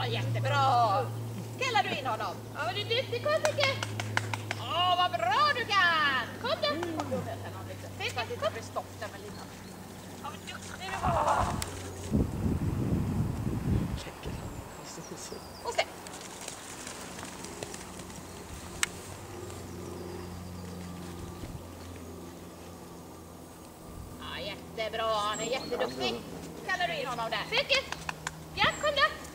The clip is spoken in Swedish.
Ja, jättebra. Kallar du in honom? Ja, men du är duktig Kontike. Åh, vad bra du kan. Kom då. Kom du och möt honom det stopp där med linan. Ja, vad duktig du var. Och släpp. Ja, jättebra. Han är jätteduktig. Kallar du in honom där? Fröken! Ja, kom då.